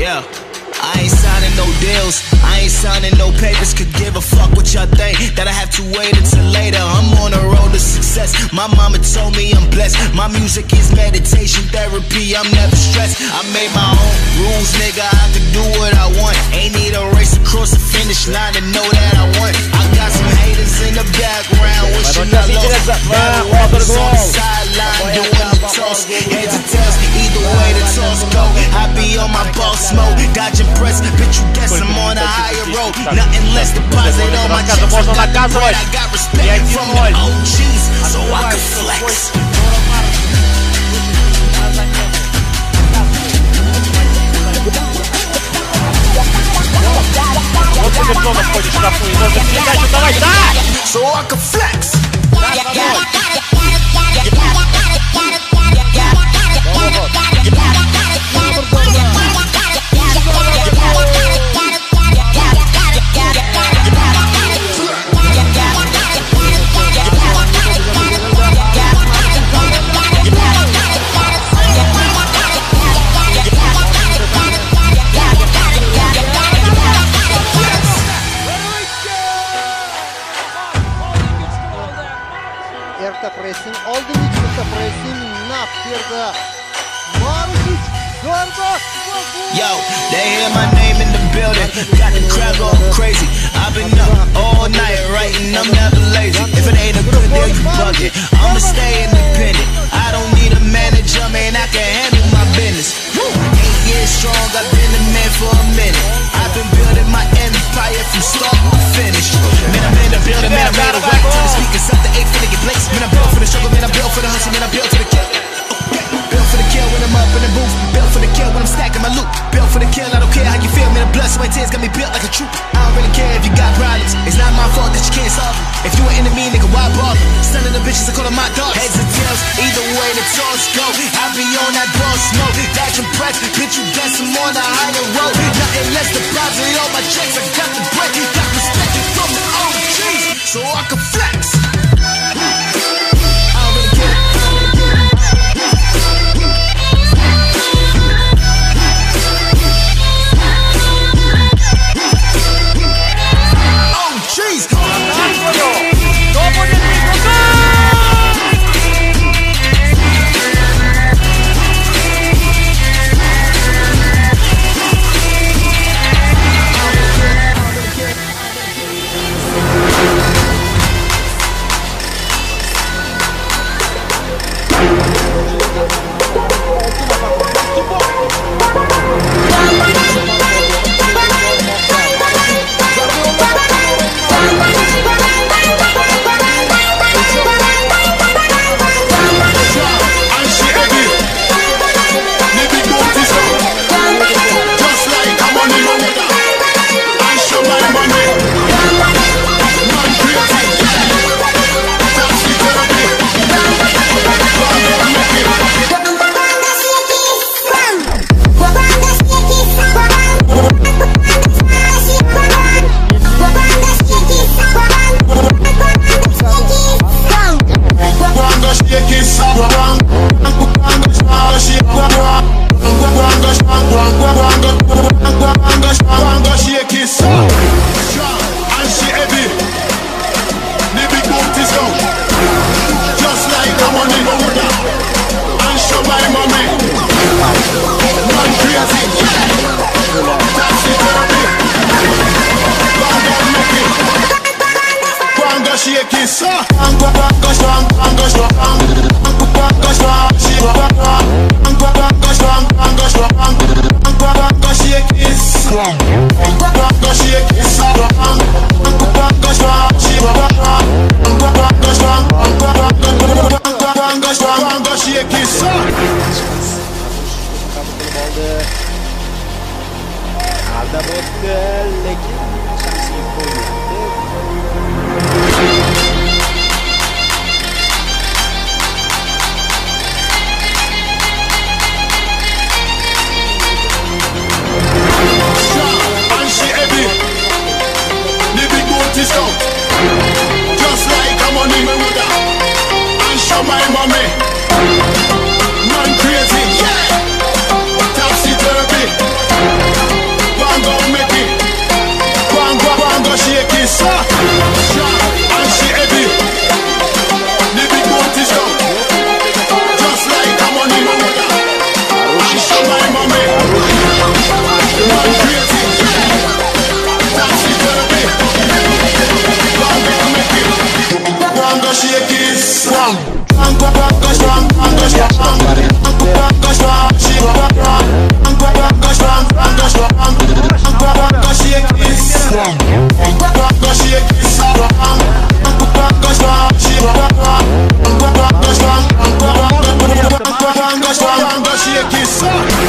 I ain't signing no deals, I ain't signing no papers. Could give a fuck what y'all think. That I have to wait until later. I'm on a road to success. My mama told me I'm blessed. My music is meditation therapy. I'm never stressed. I made my own rules, nigga. I can do what I want. Ain't need a race across the finish line to know that I won. I got some haters in the background wishing I Расскажем, можно наказывать. 5-0. Вот ну, ты бетоном ходишь штрафную. Нужно передачу давай, да! So I can flex. Erta pressing, oldi Mitchell'da pressing, nap berdi. Marusic zo'rda Yo, they hear my name in the building. Got the crowd going crazy. I've been up all night writing, I'm never lazy. If it ain't a good deal, you bugging. I'ma stay independent. I got a troop. I don't really care if you got problems. It's not my fault that you can't solve them. If you an enemy, nigga, why bother? Of the bitches, I call them my dogs. Heads and tails, either way the toss go. I be on that boss smoke. And press, bitch, you guess I'm on a higher road. shake it so Ango pango strong, she strong Ango pango strong, pango Shake it,